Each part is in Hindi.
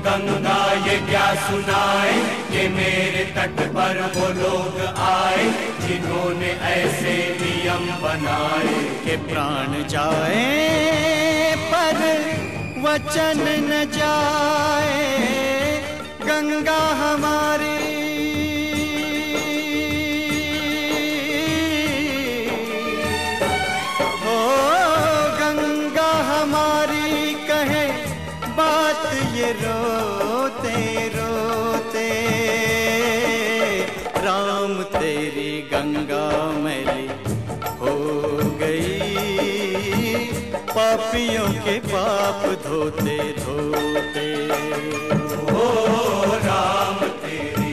गंगा, ये क्या सुनाए? कि मेरे तट पर वो लोग आए, जिन्होंने ऐसे नियम बनाए के प्राण जाए, पर वचन न जाए। गंगा हमारी बात ये रोते रोते। राम तेरी गंगा मैली हो गई। पापियों के पाप धोते धोते। हो राम तेरी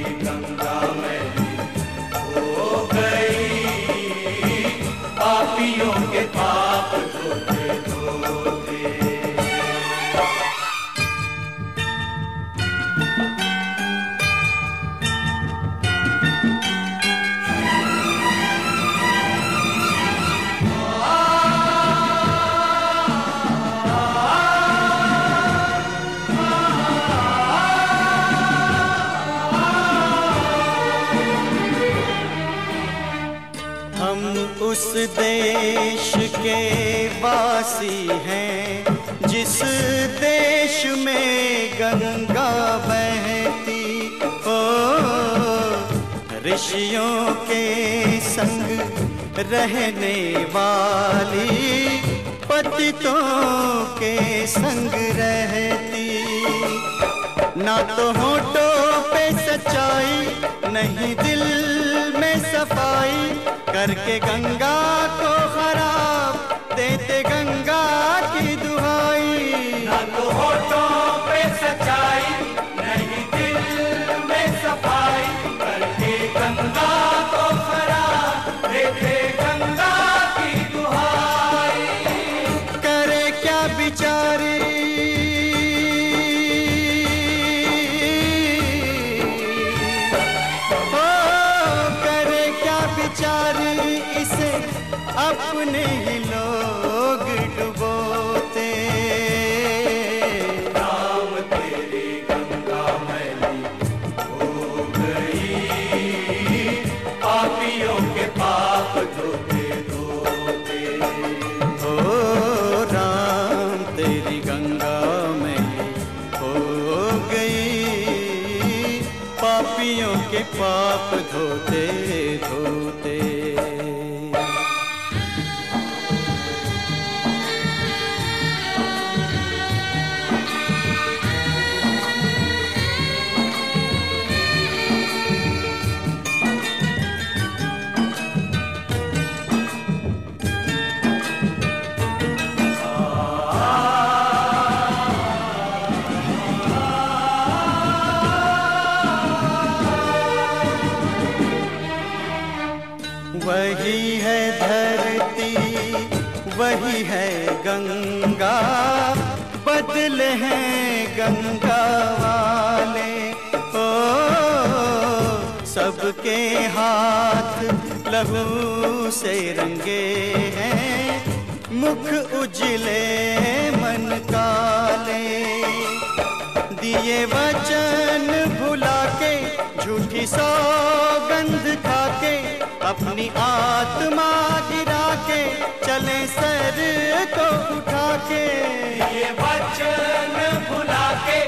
वासी हैं जिस देश में गंगा बहती। हो ऋषियों के संग रहने वाली पतितों के संग रहती। ना तो होठों पे सच्चाई, नहीं दिल में सफ़ाई। करके गंगा को खराब देते गंगा बिचारी इसे अपने ही लोग डुबोते। राम तेरी गंगा मैली हो गई। पापियों के पाप धोते धोते। ओ राम तेरी गंगा मैली हो गई। पापियों के पाप धोते वही है गंगा। बदले हैं गंगा वाले। ओ, सबके हाथ लहू से रंगे हैं। मुख उजले मन काले। दिए वचन भुला के, झूठी सौगंध खा के अपनी आत्मा गिरा के चले सर को उठा के। ये वचन भुला के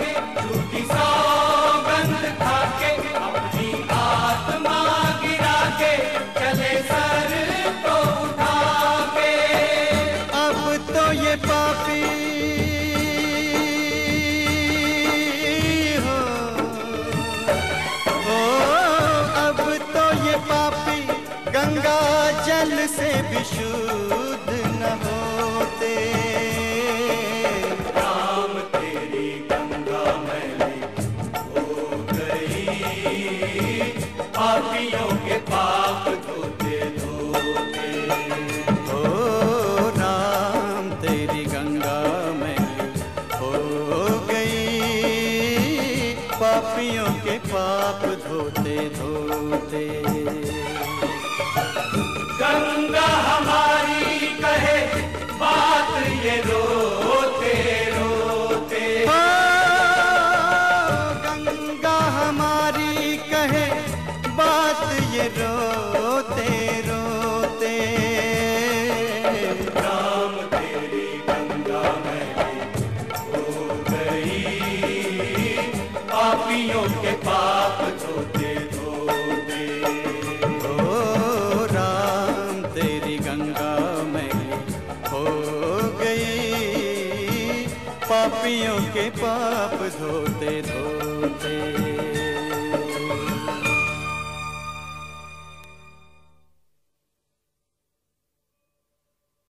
झूठी सौगंध खा के अपनी आत्मा गिरा के चले सर को उठा के। अब तो ये पापी गंगा जल से भी शुद्ध न होते। राम तेरी गंगा मैली हो गई। पापियों के पाप धोते धोते। ओ राम तेरी गंगा मैली हो गई। पापियों के पाप धोते धोते। गंगा हमारी कहे बात ये रोते रोते। ओ, गंगा हमारी कहे बात ये रोते रोते। राम तेरी गंगा में हो गई। पापियों के पाप धोते। के पाप धोते धोते।